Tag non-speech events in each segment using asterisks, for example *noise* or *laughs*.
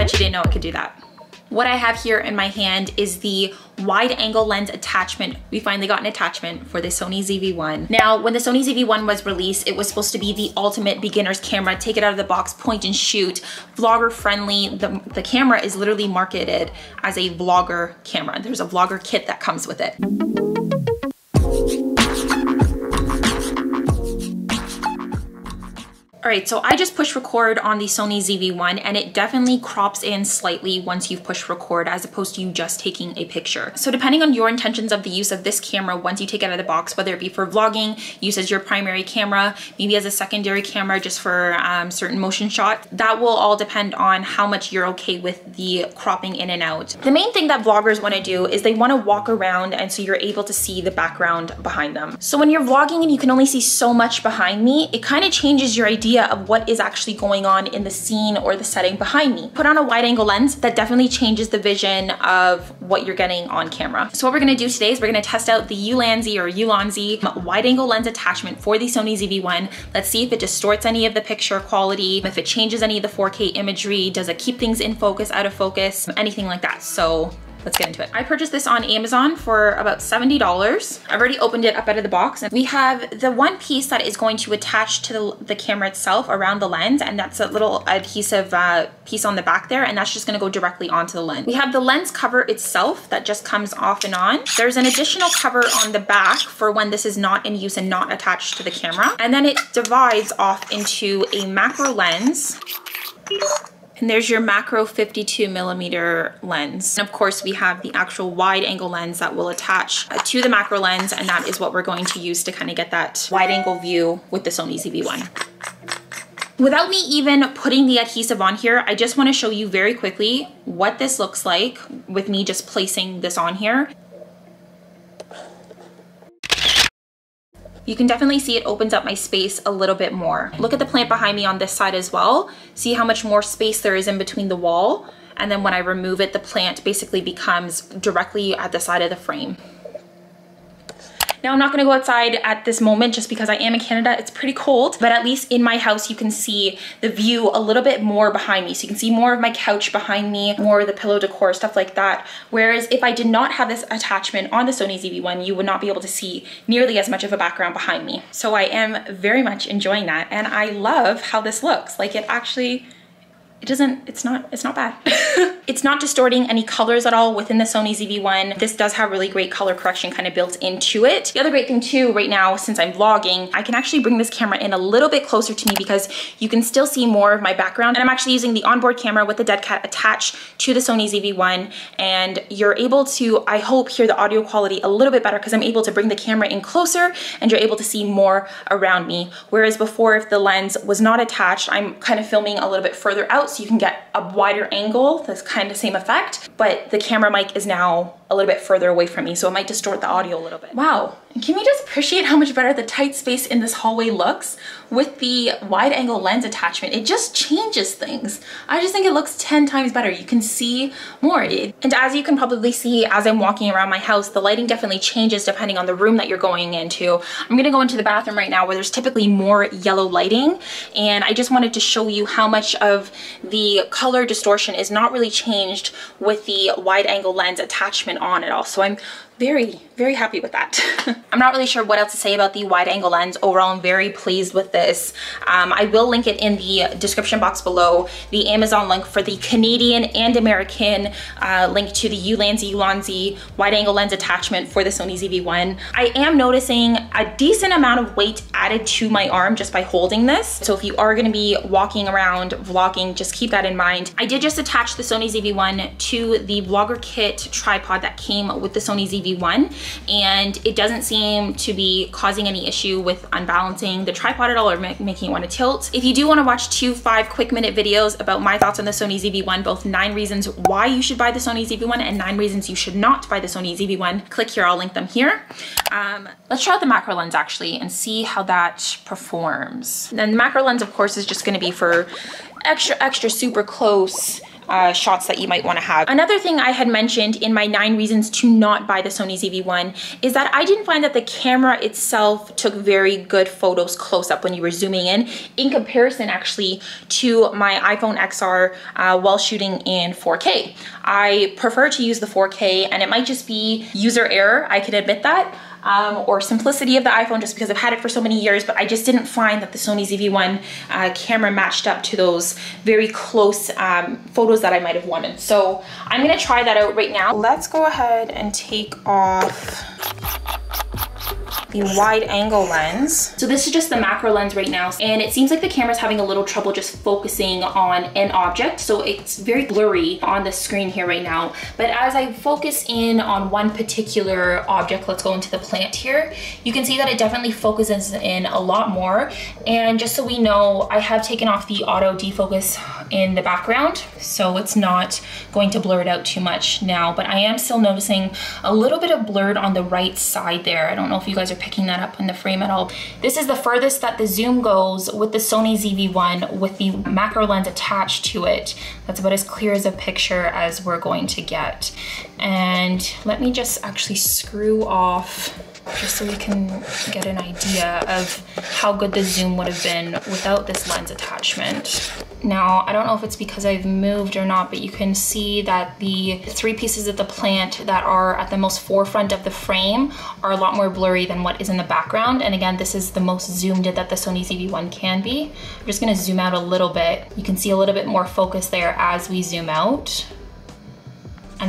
Bet you didn't know it could do that. What I have here in my hand is the wide angle lens attachment. We finally got an attachment for the Sony ZV-1. Now, when the Sony ZV-1 was released, it was supposed to be the ultimate beginner's camera. Take it out of the box, point and shoot, vlogger friendly. The, the camera is literally marketed as a vlogger camera. There's a vlogger kit that comes with it. All right, so I just push record on the Sony ZV-1 and it definitely crops in slightly once you've pushed record as opposed to you just taking a picture. So depending on your intentions of the use of this camera once you take it out of the box, whether it be for vlogging, use as your primary camera, maybe as a secondary camera just for um, certain motion shots, that will all depend on how much you're okay with the cropping in and out. The main thing that vloggers wanna do is they wanna walk around and so you're able to see the background behind them. So when you're vlogging and you can only see so much behind me, it kind of changes your idea idea of what is actually going on in the scene or the setting behind me. Put on a wide angle lens, that definitely changes the vision of what you're getting on camera. So what we're gonna do today is we're gonna test out the Ulanzi or Ulanzi wide angle lens attachment for the Sony ZV-1. Let's see if it distorts any of the picture quality, if it changes any of the 4K imagery, does it keep things in focus, out of focus, anything like that. So let's get into it. I purchased this on Amazon for about $70. I've already opened it up out of the box. And we have the one piece that is going to attach to the, the camera itself around the lens and that's a little adhesive uh, piece on the back there and that's just gonna go directly onto the lens. We have the lens cover itself that just comes off and on. There's an additional cover on the back for when this is not in use and not attached to the camera. And then it divides off into a macro lens and there's your macro 52 millimeter lens. And of course, we have the actual wide angle lens that will attach to the macro lens, and that is what we're going to use to kind of get that wide angle view with the Sony ZV-1. Without me even putting the adhesive on here, I just wanna show you very quickly what this looks like with me just placing this on here. You can definitely see it opens up my space a little bit more. Look at the plant behind me on this side as well. See how much more space there is in between the wall. And then when I remove it, the plant basically becomes directly at the side of the frame. Now I'm not gonna go outside at this moment just because I am in Canada, it's pretty cold, but at least in my house you can see the view a little bit more behind me. So you can see more of my couch behind me, more of the pillow decor, stuff like that. Whereas if I did not have this attachment on the Sony ZV-1, you would not be able to see nearly as much of a background behind me. So I am very much enjoying that and I love how this looks. Like it actually it doesn't, it's not, it's not bad. *laughs* it's not distorting any colors at all within the Sony ZV-1. This does have really great color correction kind of built into it. The other great thing too right now, since I'm vlogging, I can actually bring this camera in a little bit closer to me because you can still see more of my background. And I'm actually using the onboard camera with the dead cat attached to the Sony ZV-1 and you're able to, I hope, hear the audio quality a little bit better because I'm able to bring the camera in closer and you're able to see more around me. Whereas before, if the lens was not attached, I'm kind of filming a little bit further out so you can get a wider angle, this kind of same effect, but the camera mic is now a little bit further away from me, so it might distort the audio a little bit. Wow, and can we just appreciate how much better the tight space in this hallway looks with the wide angle lens attachment? It just changes things. I just think it looks 10 times better. You can see more. And as you can probably see as I'm walking around my house, the lighting definitely changes depending on the room that you're going into. I'm gonna go into the bathroom right now where there's typically more yellow lighting. And I just wanted to show you how much of the color distortion is not really changed with the wide angle lens attachment on at all. So I'm very, very happy with that. *laughs* I'm not really sure what else to say about the wide angle lens. Overall, I'm very pleased with this. Um, I will link it in the description box below, the Amazon link for the Canadian and American uh, link to the Ulanzi Ulanzi wide angle lens attachment for the Sony ZV-1. I am noticing a decent amount of weight added to my arm just by holding this. So if you are gonna be walking around vlogging, just keep that in mind. I did just attach the Sony ZV-1 to the Vlogger Kit tripod that came with the Sony ZV one and it doesn't seem to be causing any issue with unbalancing the tripod at all or making it want to tilt. If you do want to watch two five quick minute videos about my thoughts on the Sony ZV-1, both nine reasons why you should buy the Sony ZV-1 and nine reasons you should not buy the Sony ZV-1, click here, I'll link them here. Um, let's try out the macro lens actually and see how that performs. Then the macro lens of course is just going to be for extra, extra super close uh, shots that you might wanna have. Another thing I had mentioned in my nine reasons to not buy the Sony ZV-1 is that I didn't find that the camera itself took very good photos close up when you were zooming in, in comparison actually to my iPhone XR uh, while shooting in 4K. I prefer to use the 4K and it might just be user error, I can admit that, um, or simplicity of the iPhone just because I've had it for so many years, but I just didn't find that the Sony ZV-1 uh, camera matched up to those very close um, photos that I might have wanted. So I'm gonna try that out right now. Let's go ahead and take off the wide angle lens. So this is just the macro lens right now. And it seems like the camera's having a little trouble just focusing on an object. So it's very blurry on the screen here right now. But as I focus in on one particular object, let's go into the plant here, you can see that it definitely focuses in a lot more. And just so we know, I have taken off the auto defocus in the background, so it's not going to blur it out too much now, but I am still noticing a little bit of blurred on the right side there. I don't know if you guys are picking that up in the frame at all. This is the furthest that the zoom goes with the Sony ZV-1 with the macro lens attached to it. That's about as clear as a picture as we're going to get. And let me just actually screw off just so we can get an idea of how good the zoom would have been without this lens attachment. Now, I don't know if it's because I've moved or not, but you can see that the three pieces of the plant that are at the most forefront of the frame are a lot more blurry than what is in the background. And again, this is the most zoomed in that the Sony ZV-1 can be. I'm just gonna zoom out a little bit. You can see a little bit more focus there as we zoom out.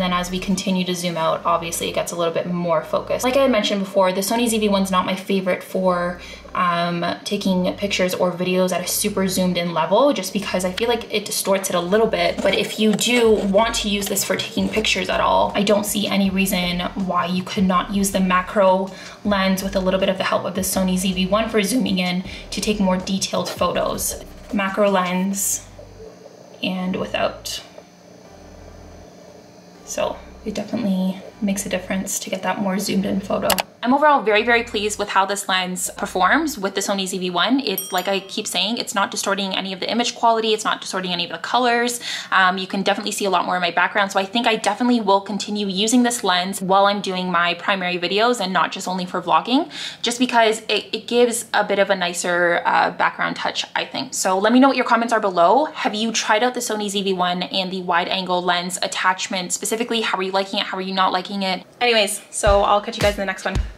And then as we continue to zoom out, obviously it gets a little bit more focused. Like I had mentioned before, the Sony ZV-1 is not my favorite for um, taking pictures or videos at a super zoomed in level just because I feel like it distorts it a little bit. But if you do want to use this for taking pictures at all, I don't see any reason why you could not use the macro lens with a little bit of the help of the Sony ZV-1 for zooming in to take more detailed photos. Macro lens and without so it definitely makes a difference to get that more zoomed in photo. I'm overall very, very pleased with how this lens performs with the Sony ZV-1. It's like I keep saying, it's not distorting any of the image quality. It's not distorting any of the colors. Um, you can definitely see a lot more in my background. So I think I definitely will continue using this lens while I'm doing my primary videos and not just only for vlogging, just because it, it gives a bit of a nicer uh, background touch, I think. So let me know what your comments are below. Have you tried out the Sony ZV-1 and the wide angle lens attachment specifically? How are you liking it? How are you not liking it? Anyways, so I'll catch you guys in the next one.